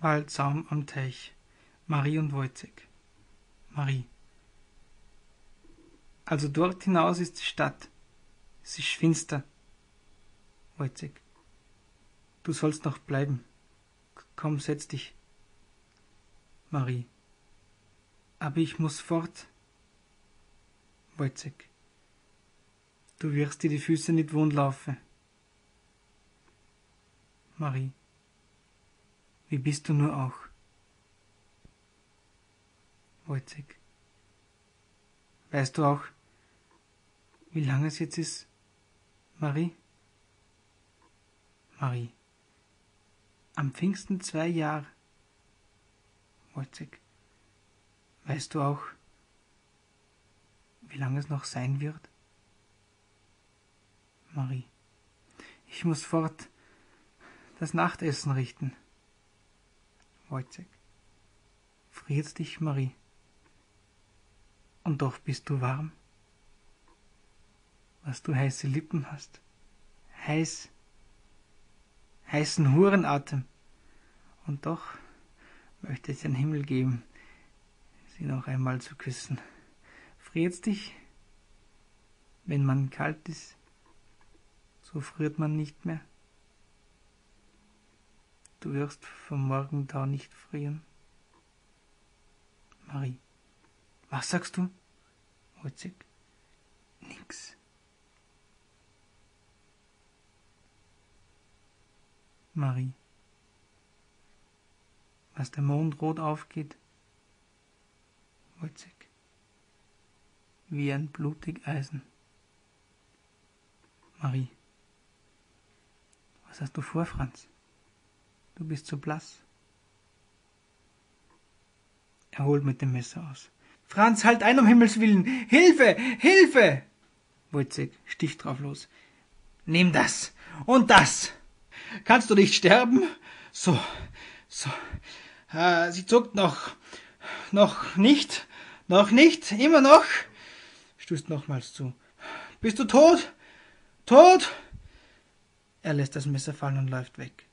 Waldsaum am Teich. Marie und Wojciech. Marie. Also dort hinaus ist die Stadt. Es ist finster. Wojciech. Du sollst noch bleiben. Komm, setz dich. Marie. Aber ich muss fort. Wojciech. Du wirst dir die Füße nicht wund laufen. Marie. Wie bist du nur auch? Wojciech. Weißt du auch, wie lange es jetzt ist, Marie? Marie. Am Pfingsten zwei Jahre. Wojciech. Weißt du auch, wie lange es noch sein wird? Marie. Ich muss fort das Nachtessen richten. Wojciech. Friert dich, Marie. Und doch bist du warm. Was du heiße Lippen hast. Heiß. Heißen Hurenatem. Und doch möchte es den Himmel geben, sie noch einmal zu küssen. Friert's dich? Wenn man kalt ist, so friert man nicht mehr. Du wirst vom Morgentau nicht frieren. Marie. Was sagst du? Wojciech. Nix. Marie. Was der Mond rot aufgeht. Wojciech. Wie ein blutig Eisen. Marie. Was hast du vor, Franz? Du bist so blass. Er holt mit dem Messer aus. Franz, halt ein, um Himmels Willen! Hilfe! Hilfe! Wojciech sticht drauf los. Nimm das und das! Kannst du nicht sterben? So, so. Äh, sie zuckt noch. Noch nicht? Noch nicht? Immer noch? Stößt nochmals zu. Bist du tot? Tot? Er lässt das Messer fallen und läuft weg.